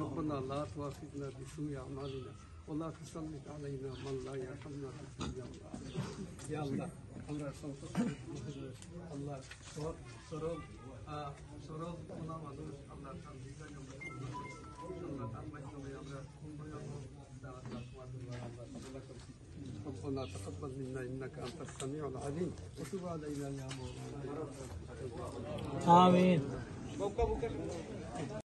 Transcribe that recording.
ربنا لا تؤاخذنا بسوء أعمالنا ولا تسلط علينا من لا يرحمنا في الدنيا والآخرة يا الله মানুষ তার বিজয় আমরা তার মাধ্যমে আমরা ربنا تقبل منا انك انت السميع العليم وتب علينا يا مولانا آمين